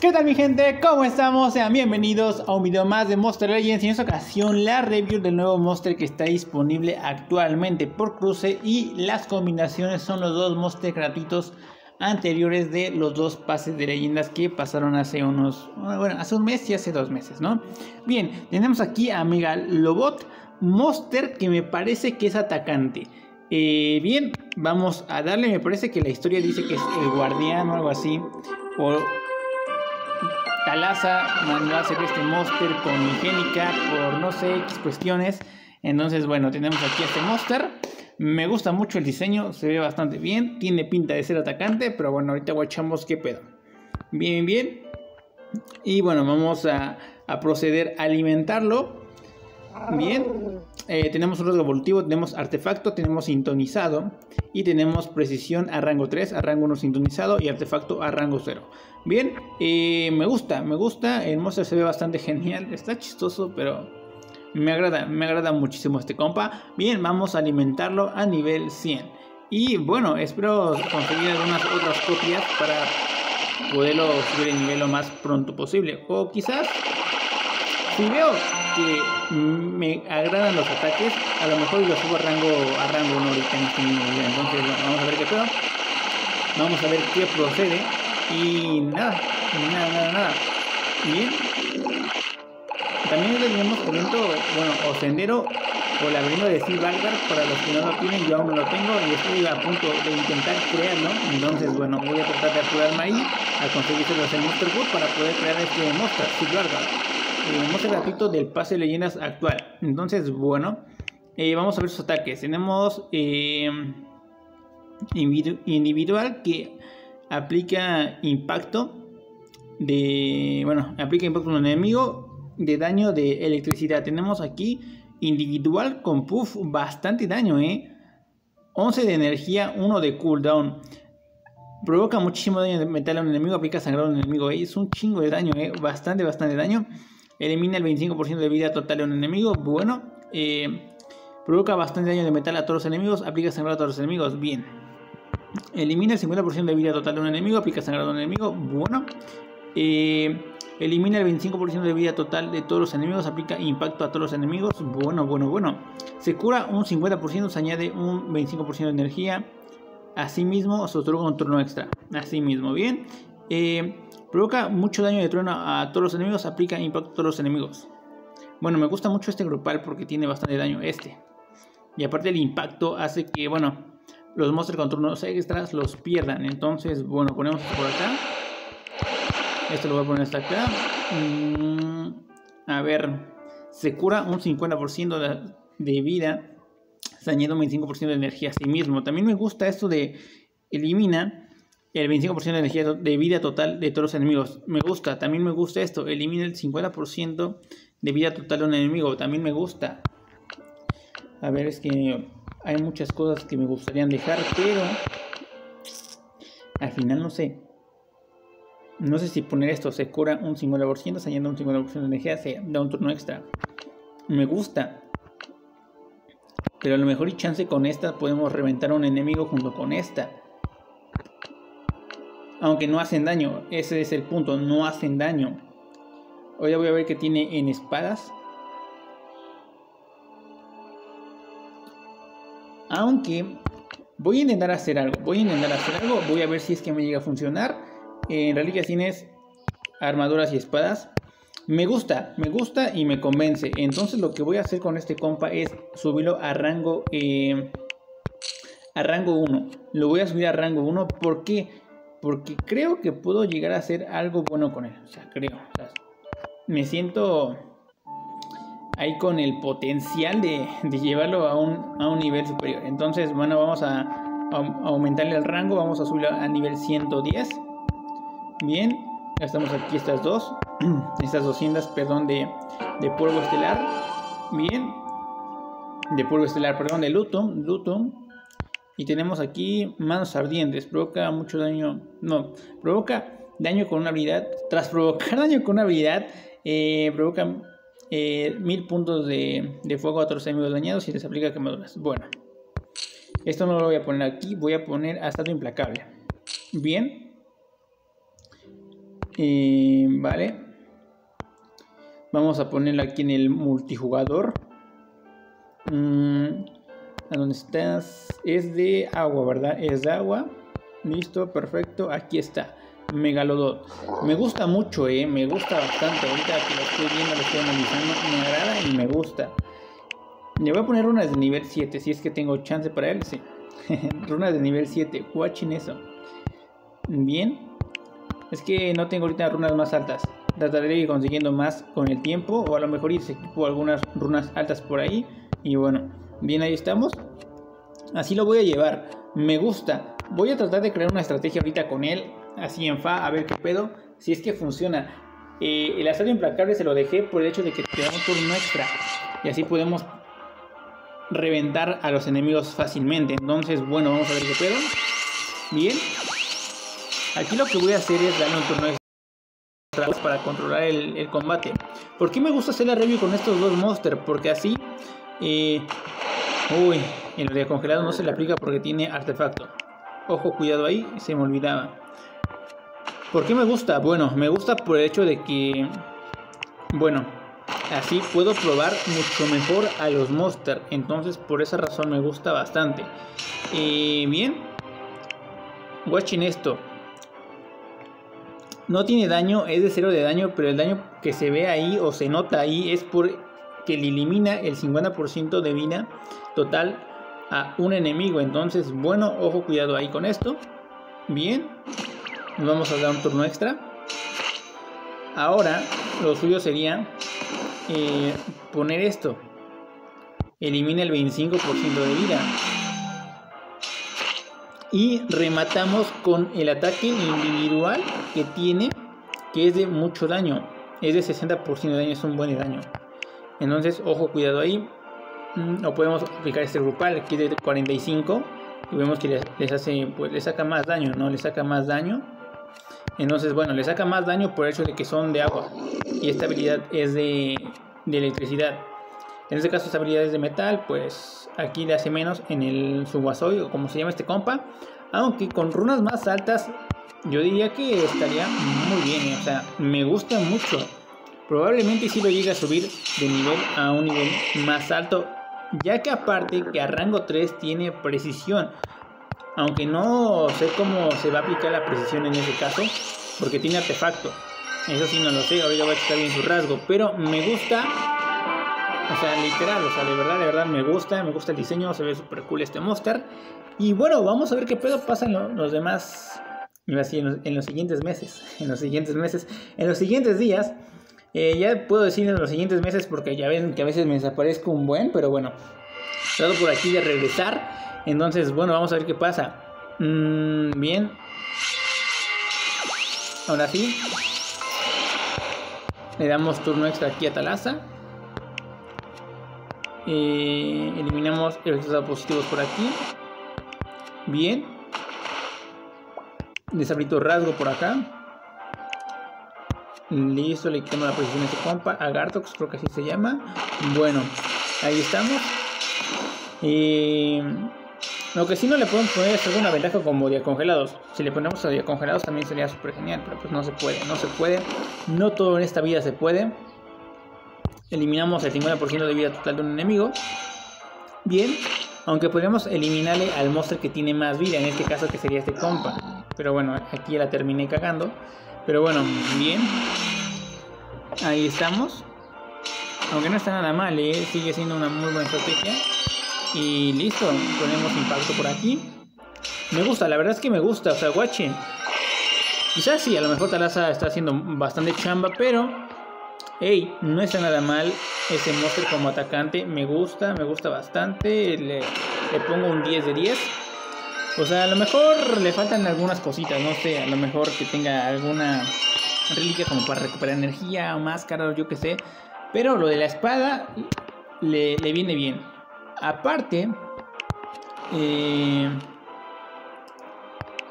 ¿Qué tal mi gente? ¿Cómo estamos? Sean bienvenidos a un video más de Monster Legends y en esta ocasión la review del nuevo Monster que está disponible actualmente por cruce y las combinaciones son los dos Monster gratuitos anteriores de los dos pases de leyendas que pasaron hace unos, bueno, hace un mes y hace dos meses, ¿no? Bien, tenemos aquí a Megalobot, Monster que me parece que es atacante. Eh, bien, vamos a darle, me parece que la historia dice que es el guardián o algo así, o Calaza mandó a hacer este monster con Ingénica por no sé X cuestiones. Entonces, bueno, tenemos aquí este monster. Me gusta mucho el diseño, se ve bastante bien. Tiene pinta de ser atacante, pero bueno, ahorita guachamos qué pedo. Bien, bien. Y bueno, vamos a, proceder a alimentarlo. Bien. Eh, tenemos un rasgo tenemos artefacto, tenemos sintonizado y tenemos precisión a rango 3, a rango 1 sintonizado y artefacto a rango 0. Bien, eh, me gusta, me gusta. El monster se ve bastante genial. Está chistoso, pero me agrada, me agrada muchísimo este compa. Bien, vamos a alimentarlo a nivel 100. Y bueno, espero conseguir algunas otras copias para poderlo subir el nivel lo más pronto posible. O quizás, si veo que me agradan los ataques, a lo mejor lo subo a rango, a rango 1 ahorita en este mismo Entonces, vamos a ver qué pedo. Vamos a ver qué procede. Y nada, nada, nada, nada. Bien. También tenemos evento, bueno, o sendero o laberinto de Steve Valgar para los que no lo tienen, yo aún no lo tengo y estoy a punto de intentar crearlo. Entonces, bueno, voy a tratar de apurarme ahí a conseguir los Monster Book para poder crear este monster, Steve Valgar. El monster gratuito del pase de leyendas actual. Entonces, bueno, eh, vamos a ver sus ataques. Tenemos eh, individual que aplica impacto de. Bueno, aplica impacto a un enemigo de daño de electricidad. Tenemos aquí individual con puff, bastante daño, ¿eh? 11 de energía, 1 de cooldown. Provoca muchísimo daño de metal a un enemigo, aplica sangrado a un enemigo. ¿eh? Es un chingo de daño, ¿eh? Bastante, bastante daño. Elimina el 25% de vida total a un enemigo. Bueno. Eh, provoca bastante daño de metal a todos los enemigos. Aplica sangrado a todos los enemigos. Bien. Elimina el 50% de vida total de un enemigo, aplica sangrado a un enemigo. Bueno. Eh, elimina el 25% de vida total de todos los enemigos, aplica impacto a todos los enemigos. Bueno, bueno, bueno. Se cura un 50%, se añade un 25% de energía. Asimismo, se otorga un turno extra. Asimismo, bien. Eh, provoca mucho daño de trueno a todos los enemigos, aplica impacto a todos los enemigos. Bueno, me gusta mucho este grupal porque tiene bastante daño este. Y aparte el impacto hace que, bueno, los monstruos con turnos extras los pierdan. Entonces, bueno, ponemos esto por acá. Esto lo voy a poner hasta acá. Mm, a ver, se cura un 50% de, vida. Se añade un 25% de energía a sí mismo. También me gusta esto de elimina el 25% de energía de vida total de todos los enemigos. Me gusta. También me gusta esto. Elimina el 50% de vida total de un enemigo. También me gusta. A ver, es que hay muchas cosas que me gustaría dejar, pero al final no sé. No sé si poner esto se cura un 50%, se un 50% de energía, se da un turno extra. Me gusta. Pero a lo mejor y chance con esta podemos reventar a un enemigo junto con esta. Aunque no hacen daño, ese es el punto, no hacen daño. Ahora voy a ver qué tiene en espadas. Aunque voy a intentar hacer algo. Voy a intentar hacer algo. Voy a ver si es que me llega a funcionar. En Reliquias tienes armaduras y espadas. Me gusta, me gusta y me convence. Entonces lo que voy a hacer con este compa es subirlo a rango... Eh, a rango 1. Lo voy a subir a rango 1. ¿Por qué? Porque creo que puedo llegar a hacer algo bueno con él. O sea, creo. me siento ahí con el potencial de, llevarlo a un, a un, nivel superior. Entonces, bueno, vamos a, aumentarle el rango, vamos a subirlo a nivel 110. Bien, ya estamos aquí estas dos, estas 200, perdón, de, de polvo estelar. Bien, de polvo estelar, perdón, de luto, luto. Y tenemos aquí manos ardientes, provoca mucho daño, no, provoca daño con una habilidad, tras provocar daño con una habilidad, eh, provoca eh, mil puntos de, fuego a los enemigos dañados y les aplica quemaduras. Bueno, esto no lo voy a poner aquí, voy a poner a estado implacable. Bien. Eh, vale. Vamos a ponerlo aquí en el multijugador. Mm, ¿A dónde estás? Es de agua, ¿verdad? Es de agua. Listo, perfecto. Aquí está. Megalodon. Me gusta mucho, eh. Me gusta bastante. Ahorita que lo estoy viendo, lo estoy analizando. Me agrada y me gusta. Le voy a poner runas de nivel 7. Si es que tengo chance para él, sí. runas de nivel 7. Watching eso. Bien. Es que no tengo ahorita runas más altas. Trataré de ir consiguiendo más con el tiempo. O a lo mejor irse equipo algunas runas altas por ahí. Y bueno, bien ahí estamos. Así lo voy a llevar. Me gusta. Voy a tratar de crear una estrategia ahorita con él. Así en fa, a ver qué pedo. Si es que funciona. Eh, el asalto implacable se lo dejé por el hecho de que te da un turno extra. Y así podemos reventar a los enemigos fácilmente. Entonces, bueno, vamos a ver qué pedo. Bien. Aquí lo que voy a hacer es darle un turno extra para controlar el, combate. ¿Por qué me gusta hacer la review con estos dos monsters? Porque así... Eh, uy, en el de congelado no se le aplica porque tiene artefacto. Ojo, cuidado ahí, se me olvidaba. ¿Por qué me gusta? Bueno, me gusta por el hecho de que... Bueno, así puedo probar mucho mejor a los monsters. Entonces por esa razón me gusta bastante. Eh, bien. Watching esto no tiene daño, es de cero de daño, pero el daño que se ve ahí o se nota ahí es porque le elimina el 50% de vida total a un enemigo. Entonces, bueno, ojo, cuidado ahí con esto. Bien, nos vamos a dar un turno extra. Ahora, lo suyo sería eh, poner esto. Elimina el 25% de vida. Y rematamos con el ataque individual que tiene, que es de mucho daño. Es de 60% de daño, es un buen daño. Entonces, ojo, cuidado ahí. Mm, podemos aplicar este grupal, aquí de 45. Y vemos que les, hace, pues le saca más daño, ¿no? Le saca más daño. Entonces, bueno, le saca más daño por el hecho de que son de agua. Y esta habilidad es de, de electricidad. En este caso, esta habilidad es de metal, pues aquí le hace menos en el Subwasoi o como se llama este compa. Aunque con runas más altas, yo diría que estaría muy bien. O sea, me gusta mucho. Probablemente si lo llegue a subir de nivel a un nivel más alto. Ya que aparte que a rango 3 tiene precisión. Aunque no sé cómo se va a aplicar la precisión en ese caso. Porque tiene artefacto. Eso sí no lo sé. Ahorita voy a checar bien su rasgo. Pero me gusta o sea, literal, o sea, de verdad, de verdad me gusta, me gusta el diseño, se ve súper cool este monster. Y bueno, vamos a ver qué pedo pasa en los demás, en los, siguientes meses, en los siguientes meses, en los siguientes días. Eh, ya puedo decir en los siguientes meses porque ya ven que a veces me desaparezco un buen, pero bueno, trato por aquí de regresar. Entonces, bueno, vamos a ver qué pasa. Mm, bien. Ahora sí. Le damos turno extra aquí a Talaza. Eh, eliminamos efectos positivos por aquí. Bien. Deshabilito rasgo por acá. Listo, le quitamos la posición de este compa. A Gartox, creo que así se llama. Bueno, ahí estamos. Eh, lo que sí no le podemos poner es alguna ventaja como día congelados. Si le ponemos a día congelados también sería súper genial, pero pues no se puede, no se puede. No todo en esta vida se puede. Eliminamos el 50% de vida total de un enemigo. Bien, aunque podríamos eliminarle al monster que tiene más vida, en este caso que sería este compa. Pero bueno, aquí ya la terminé cagando. Pero bueno, bien. Ahí estamos. Aunque no está nada mal, ¿eh? sigue siendo una muy buena estrategia. Y listo, ponemos impacto por aquí. Me gusta, la verdad es que me gusta, o sea, watching. Quizás sí, a lo mejor Talaza está haciendo bastante chamba, pero Hey, no está nada mal ese monster como atacante. Me gusta, me gusta bastante. Le, pongo un 10 de 10. O sea, a lo mejor le faltan algunas cositas, no sé, a lo mejor que tenga alguna reliquia como para recuperar energía o máscara o yo que sé. Pero lo de la espada le, viene bien. Aparte, eh,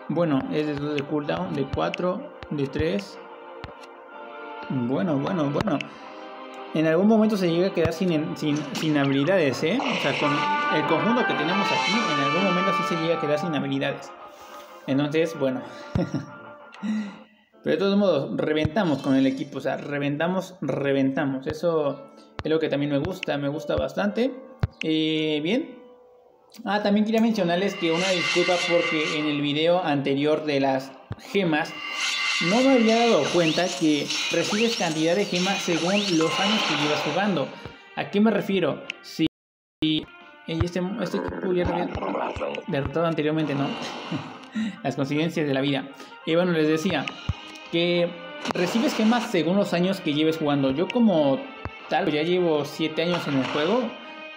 bueno, es de 2 de cooldown, de 4, de 3. Bueno, bueno, bueno. En algún momento se llega a quedar sin, sin, habilidades, ¿eh? O sea, con el conjunto que tenemos aquí, en algún momento sí se llega a quedar sin habilidades. Entonces, bueno. Pero de todos modos, reventamos con el equipo, o sea, reventamos, reventamos. Eso es lo que también me gusta, me gusta bastante. Eh, bien. Ah, también quería mencionarles que una disculpa porque en el video anterior de las gemas no me había dado cuenta que recibes cantidad de gemas según los años que llevas jugando. ¿A qué me refiero? Si este, este equipo ya había derrotado anteriormente, ¿no? Las coincidencias de la vida. Y bueno, les decía que recibes gemas según los años que lleves jugando. Yo como tal, ya llevo 7 años en el juego.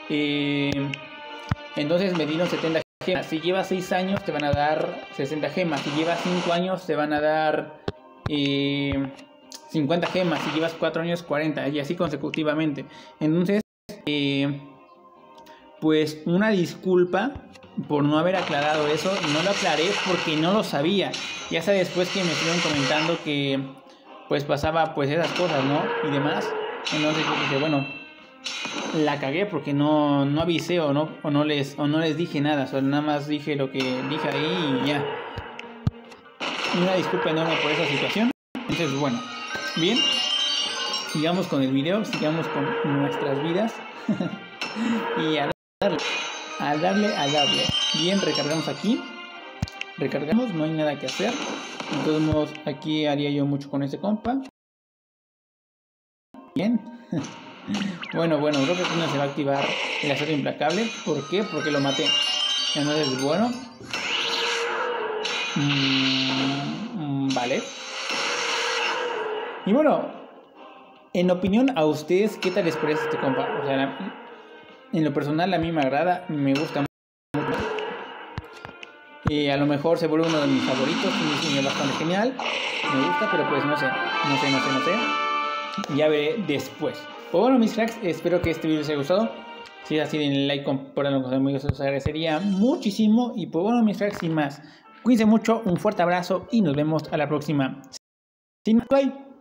Eh, entonces me dieron 70 gemas. Si llevas 6 años te van a dar 60 gemas. Si llevas 5 años te van a dar eh, 50 gemas. Si llevas 4 años 40 y así consecutivamente. Entonces, eh, pues una disculpa por no haber aclarado eso no lo aclaré porque no lo sabía. Ya hasta después que me estuvieron comentando que pues pasaba pues esas cosas, ¿no? Y demás. Entonces yo dije, bueno, la cagué porque no, no avisé o no, o no les o no les dije nada, solo nada más dije lo que dije ahí y ya. Una disculpa enorme por esa situación. Entonces, bueno, bien. Sigamos con el video, sigamos con nuestras vidas. y a darle, a darle, a darle. Bien, recargamos aquí. Recargamos, no hay nada que hacer. De todos modos, aquí haría yo mucho con ese compa. Bien. bueno, bueno, creo que no se va a activar el asalto implacable. ¿Por qué? Porque lo maté. Entonces, bueno. Mm, vale. Y bueno, en opinión a ustedes, ¿qué tal les parece este compa? O sea, en lo personal a mí me agrada, me gusta mucho. Y a lo mejor se vuelve uno de mis favoritos, un diseño bastante genial. Me gusta, pero pues no sé, no sé, no sé, no sé. Ya veré después. Pues bueno, mis cracks, espero que este video les haya gustado. Si es así, denle like, compártanlo con sus amigos, os agradecería muchísimo. Y pues bueno, mis cracks, sin más, cuídense mucho, un fuerte abrazo y nos vemos a la próxima. Sin más, bye.